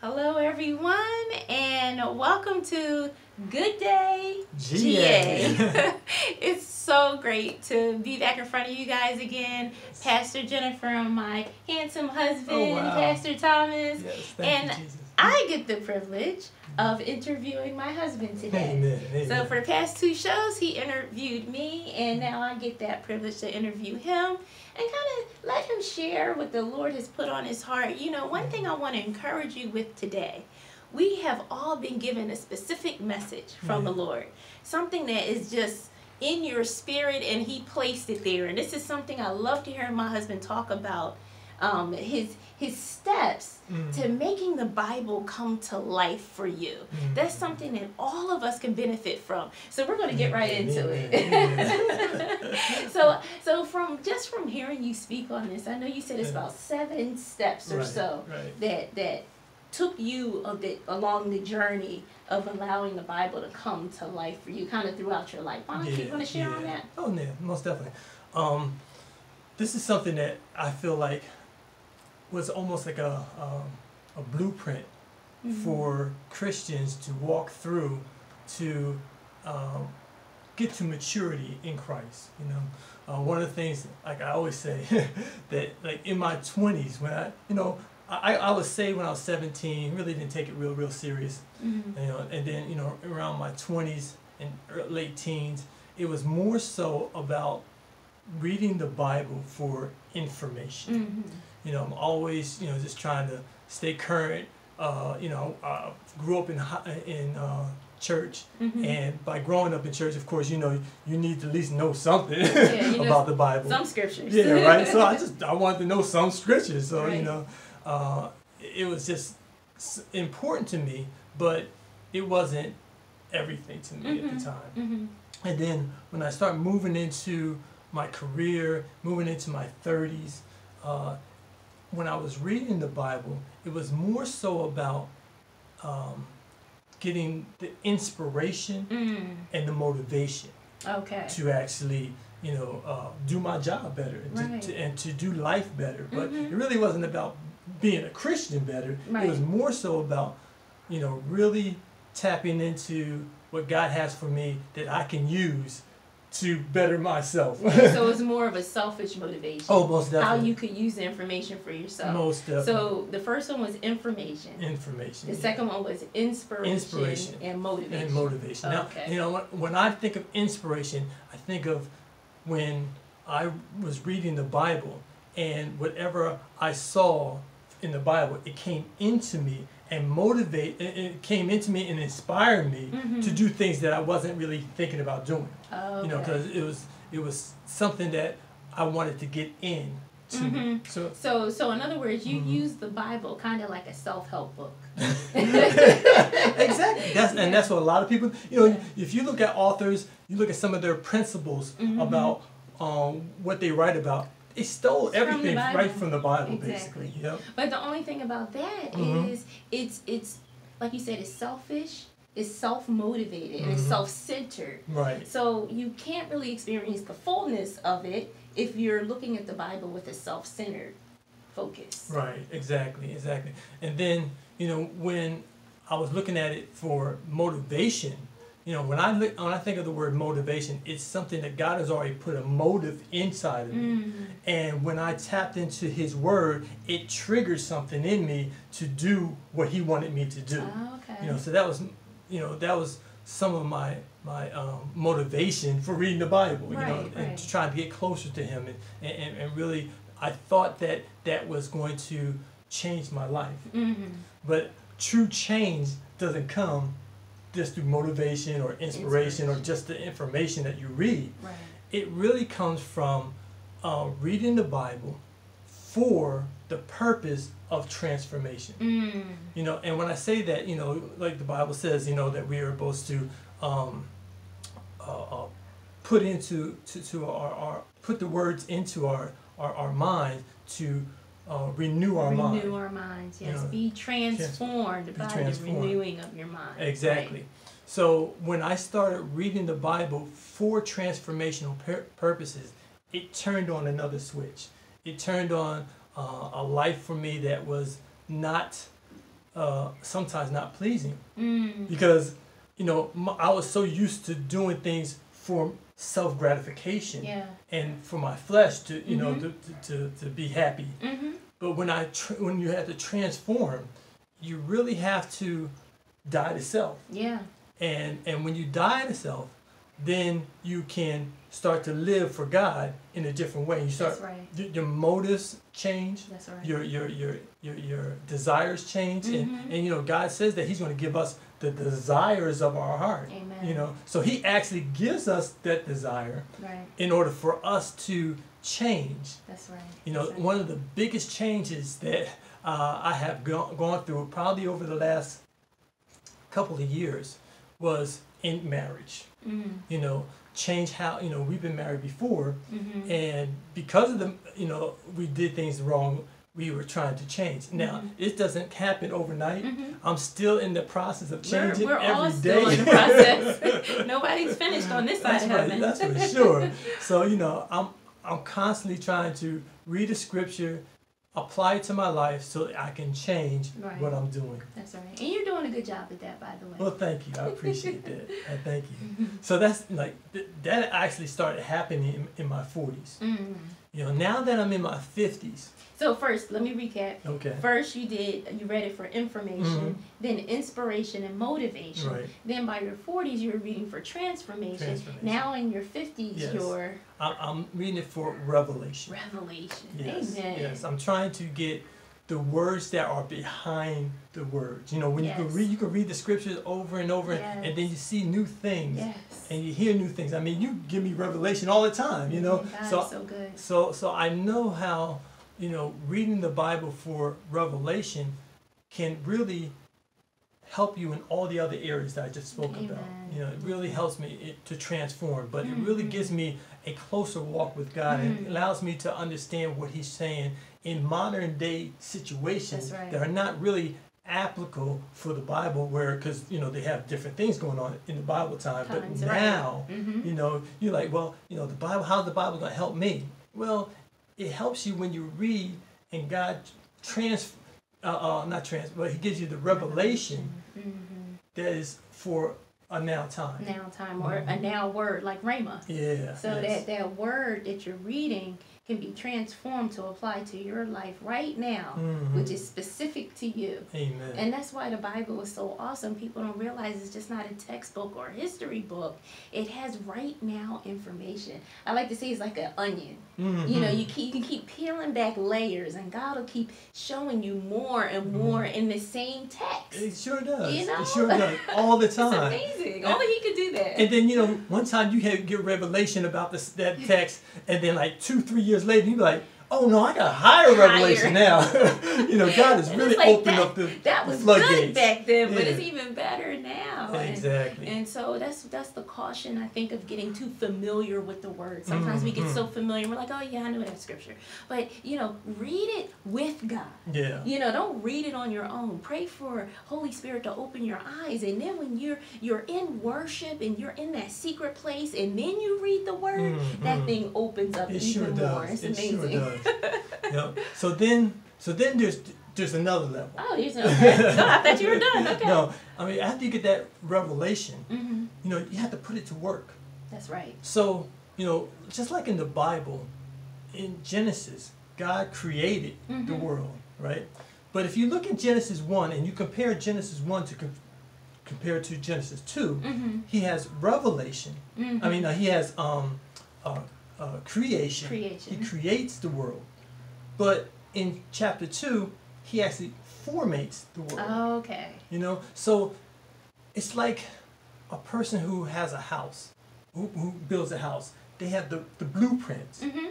Hello, everyone, and welcome to Good Day GA. it's so great to be back in front of you guys again. Pastor Jennifer and my handsome husband, Oh, wow. Pastor Thomas. Yes, thank And you, Jesus. I get the privilege of interviewing my husband today. Amen. Amen. So for the past two shows, he interviewed me, and now I get that privilege to interview him and kind of let him share what the Lord has put on his heart. You know, one thing I want to encourage you with today. We have all been given a specific message from the Lord, something that is just in your spirit, and He placed it there. And this is something I love to hear my husband talk about. Um, his his steps Mm. to making the Bible come to life for you. Mm. That's something that all of us can benefit from. So we're going to get right into it. so so from just from hearing you speak on this, I know you said it's about seven steps or Right, so right. that that took you a bit along the journey of allowing the Bible to come to life for you kind of throughout your life. Why don't you want to share on that? Oh, yeah, most definitely. Um, this is something that I feel like was almost like a um, a blueprint Mm-hmm. for Christians to walk through to um, get to maturity in Christ. You know, uh, one of the things, like I always say, that like in my twenties when I, you know, I, I was saved when I was seventeen, really didn't take it real, real serious. Mhm. you know, and then you know around my twenties and late teens, it was more so about reading the Bible for information. Mhm. You know, I'm always you know just trying to stay current. Uh, you know, uh, grew up in in uh, church, Mhm. and by growing up in church, of course, you know you need to at least know something know about the Bible. Some scriptures. Yeah, right. So I just I wanted to know some scriptures. So Right. you know, uh, it was just important to me, but it wasn't everything to me at Mhm. the time. hmm And then when I started moving into my career, moving into my thirties, uh, when I was reading the Bible, it was more so about um, getting the inspiration Mm. and the motivation Okay. to actually you know uh, do my job better and, Right. to, to, and to do life better but Mhm. it really wasn't about being a christian better it was more so about you know really tapping into what god has for me that i can use to better myself so it's more of a selfish motivation. oh most definitely. How you could use the information for yourself. most definitely So the first one was information. information The yeah. second one was inspiration, Inspiration. and motivation. and motivation. Now, Okay. you know, when I think of inspiration, I think of when I was reading the Bible and whatever I saw in the Bible, it came into me and motivate. It, it came into me and inspired me Mhm. to do things that I wasn't really thinking about doing. Okay. You know, because it was it was something that I wanted to get in to. me. Mhm. So so, so in other words, you Mhm. use the Bible kind of like a self-help book. exactly. That's and that's what a lot of people. You know, Yeah. if you look at authors, you look at some of their principles Mhm. about um, what they write about. They stole It's from everything right from the Bible, Exactly. basically. Yep. But the only thing about that is Mhm. it's it's like you said, it's selfish, it's self-motivated, and it's Mhm. self-centered. Right. So you can't really experience the fullness of it if you're looking at the Bible with a self-centered focus. Right. Exactly. Exactly. And then you know when I was looking at it for motivation, you know when I look when I think of the word motivation, it's something that God has already put a motive inside of me. Mm. And when I tapped into His Word, it triggered something in me to do what He wanted me to do. Oh, okay. You know, so that was, you know, that was some of my my um, motivation for reading the Bible. You know, Right, and to try to get closer to Him, and, and and really, I thought that that was going to change my life. Mhm. But true change doesn't come just through motivation or inspiration, or just the information that you read Right. it really comes from uh, reading the Bible for the purpose of transformation. Mm. You know, and when I say that, you know, like the Bible says, you know, that we are supposed to um, uh, uh, put into to, to our, our put the words into our our, our mind to uh, renew our Renew mind. our minds. You Yes. know, be transformed be by transformed. the renewing of your mind. Exactly. So when I started reading the Bible for transformational pur- purposes, it turned on another switch. It turned on uh, a life for me that was not uh, sometimes not pleasing Mm. because you know I was so used to doing things for self gratification Yeah. and for my flesh to you know Mhm. to, to, to, to be happy. Mm-hmm. But when I tr- when you have to transform, you really have to die to self. Yeah. And and when you die to self, then you can start to live for God in a different way. You start That's right. your motives change, That's right. your your your your, your desires change, Mhm. and and you know God says that He's going to give us the desires of our heart. Amen. You know, so He actually gives us that desire Right. in order for us to change. That's right. You know, right. one of the biggest changes that uh, I have go- gone through probably over the last couple of years was in marriage. Mm. You know, change how, you know, we've been married before, Mm-hmm. and because of the, you know, we did things wrong, we were trying to change. Now, Mhm. it doesn't happen overnight. Mm-hmm. I'm still in the process of We're, changing we're all every still in the process. Nobody's finished on this side that's of right, heaven. that's for sure. So you know, I'm I'm constantly trying to read the scripture, apply it to my life, so that I can change Right. what I'm doing. That's right. And you're doing a good job at that, by the way. Well, thank you. I appreciate that. I thank you. Mm-hmm. So that's like th- that actually started happening in, in my 40s. mm. You know, now that I'm in my 50s. So first, let me recap. Okay. First, you did you read it for information, Mhm. then inspiration and motivation. Right. Then by your 40s, you were reading for transformation. Transformation. Now in your 50s, Yes. you're I'm, I'm reading it for revelation. revelation. Yes. Amen. Yes. I'm trying to get the words that are behind the words. You know, when you can read, you can read the scriptures over and over, and then you see new things. Yes. and you hear new things. I mean, you give me revelation all the time, you know. God So is so good. so so I know how, you know, reading the Bible for revelation can really help you in all the other areas that I just spoke about. You know, it really helps me it, to transform, but it really Mhm. gives me a closer walk with God and Mhm. allows me to understand what he's saying in modern day situations right. that are not really applicable for the Bible where because you know they have different things going on in the Bible time Times, but right. now Mhm. you know, you're like, well, you know, the Bible, how's the Bible going to help me? Well, it helps you when you read and God trans, uh, uh, not trans, but He gives you the revelation Mhm. that is for a now time. Now time or a Mhm. now word like Rhema. Yeah. So yes. that that word that you're reading can be transformed to apply to your life right now, Mhm. which is specific to you. Amen. And that's why the Bible is so awesome. People don't realize it's just not a textbook or a history book. It has right now information. I like to say it's like an onion. Mhm. You know, you, keep, you can keep peeling back layers, and God will keep showing you more and more in the same text. It sure does. You know? It sure does all the It's time. amazing. Only He could do that. And then you know, one time you had get revelation about this that text, and then like two, three years later, you be like, "Oh no, I got higher Higher. revelation now." you know, God has really like opened that- up the that was floodgates. good back then, but it's even better now. And- Exactly. And so that's that's the caution I think of getting too familiar with the word. Sometimes we get Mhm. so familiar, we're like, oh yeah, I know that scripture. But you know, read it with God. yeah. You know, don't read it on your own. Pray for Holy Spirit to open your eyes, and then when you're you're in worship and you're in that secret place, and then you read the word, Mm, that thing opens up It even sure more. does. It's it amazing. sure does. Yep. So then, so then there's there's another level. Oh, you said okay. no, I thought you were done. Okay. No, I mean after you get that revelation, hmm you know you have to put it to work. That's right. So you know, just like in the Bible, in Genesis, God created the Mhm. world, right? But if you look at Genesis one and you compare Genesis one to com- compare to Genesis two, hmm he has revelation. I mean, uh, he has um, uh, uh, creation. creation. He creates the world. But in chapter 2, he actually formates the world. Okay. You know? So it's like a person who has a house, who, who builds a house. They have the, the blueprints, hmm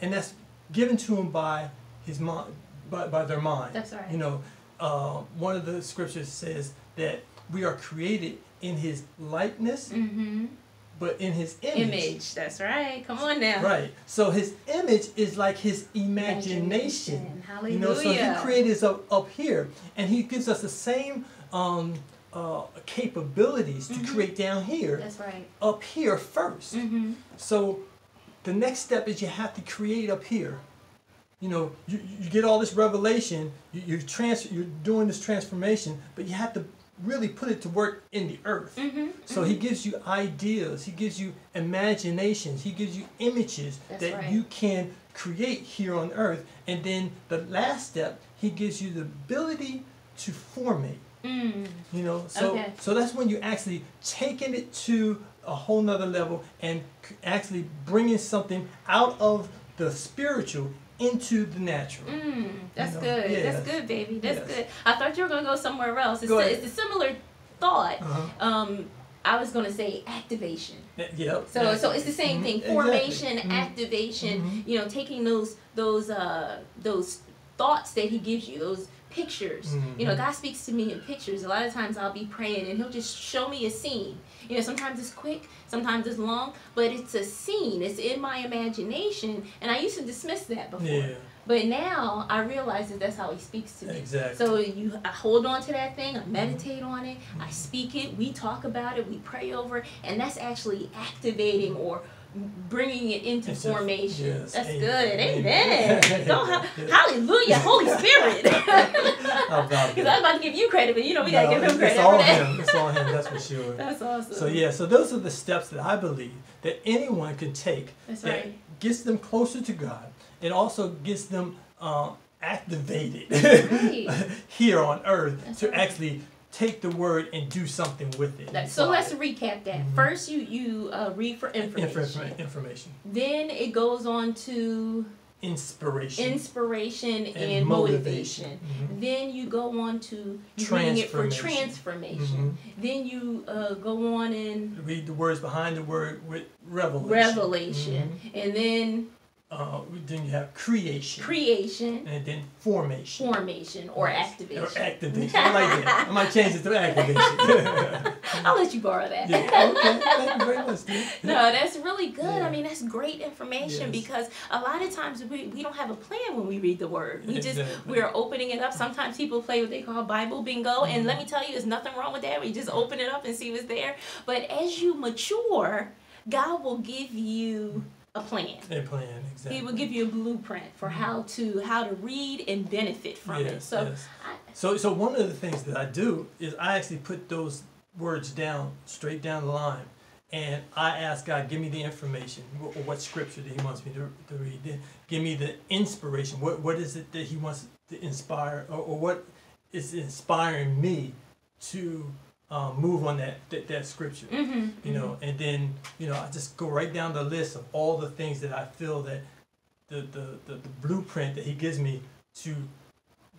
and that's given to him by his mind, by, by their mind. That's right. You know, uh, one of the scriptures says that we are created in his likeness, hmm but in his Image. That's right. Come on now. Right. So his image is like his imagination. Hallelujah. You know, so he created us up, up here, and he gives us the same um, uh, capabilities to Mhm. create down here, That's right. up here 1st Mm-hmm. So the next step is you have to create up here. you know, you, you get all this revelation, you, you're trans, you're doing this transformation, but you have to really put it to work in the earth. Mm-hmm. So he gives you ideas, he gives you imaginations, he gives you images That's that right. you can create here on earth. And then the last step, he gives you the ability to formate. Mm. You know, so Okay. so that's when you actually taking it to a whole nother level and actually bringing something out of the spiritual into the natural. Mm, that's know, good. That's good, baby. That's Yes. good. I thought you were gonna go somewhere else. It's, Go a, it's a similar thought. Uh-huh. Um, I was gonna say activation. Y- Yep. So so it's the same Mhm, thing. exactly. Formation, Mhm. activation. Mhm. You know, taking those those uh those thoughts that he gives you, those pictures. Mm-hmm. You know. God speaks to me in pictures. A lot of times I'll be praying and he'll just show me a scene. You know, sometimes it's quick, sometimes it's long, but it's a scene. It's in my imagination, and I used to dismiss that before. Yeah, But now I realize that that's how he speaks to me. exactly. So you, I hold on to that thing, I meditate on it, I mm-hmm. speak it, we talk about it, we pray over it, and that's actually activating or bringing it into It's formation. yes, that's amen, good. amen. Amen. Don't ha- hallelujah, Holy Spirit. Because? I was about to give you credit, but you know we gotta give him credit. it's all for that. him. It's all him. That's for sure. That's awesome. So yeah, so those are the steps that I believe that anyone can take That's that right. gets them closer to God. It also gets them um, activated Right. here on earth That's to right. actually take the word and do something with it. So let's it. recap that. Mhm. First, you you uh, read for information. Informa- information, Then it goes on to inspiration, inspiration and, and motivation. Mhm. Then you go on to reading it for Transformation. transformation. Then you uh, go on and Read the words behind the word with revelation. revelation, and then. Uh, then you have creation, creation, and then formation. formation, or Yes. activation. Or activation. I like that. I might change it to activation. I'll let you borrow that. yeah. Okay. Thank you very much, dude. No, that's really good. Yeah. I mean, that's great information Yes. because a lot of times we, we don't have a plan when we read the word. We just Exactly. we're opening it up. Sometimes people play what they call Bible bingo, and Mm-hmm. let me tell you, there's nothing wrong with that. We just open it up and see what's there. But as you mature, God will give you a plan. A plan, exactly. He will give you a blueprint for mm-hmm. how to how to read and benefit from it. Yes, So yes. I, So, so one of the things that I do is I actually put those words down straight down the line, and I ask God, give me the information, what, what scripture that He wants me to, to read. Then give me the inspiration. What what is it that He wants to inspire, or, or what is inspiring me to um, move on that that, that scripture. mhm, You mhm. know, and then you know I just go right down the list of all the things that I feel that the the, the, the blueprint that He gives me to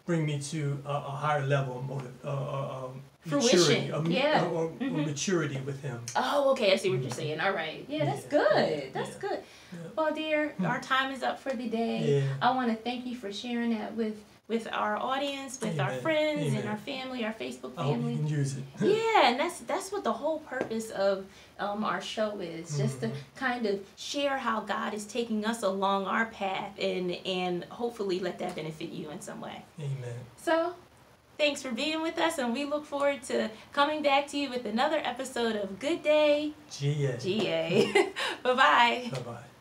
bring me to a, a higher level of motive, uh, uh, um, maturity, a, yeah. or, Mhm. maturity with Him. Oh, okay. I see what you're saying. All right. Yeah, that's Yeah, good. That's yeah. good. Yeah. Well, dear, Hmm. our time is up for the day. Yeah. I want to thank you for sharing that with with our audience, with our Amen. friends, and our family, our Facebook I hope you family. can use it. Yeah, and that's that's what the whole purpose of um, our show is, just to Mhm. kind of share how God is taking us along our path, and and hopefully let that benefit you in some way. Amen. So, thanks for being with us, and we look forward to coming back to you with another episode of Good Day GA. GA. bye bye. Bye bye.